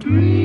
dream.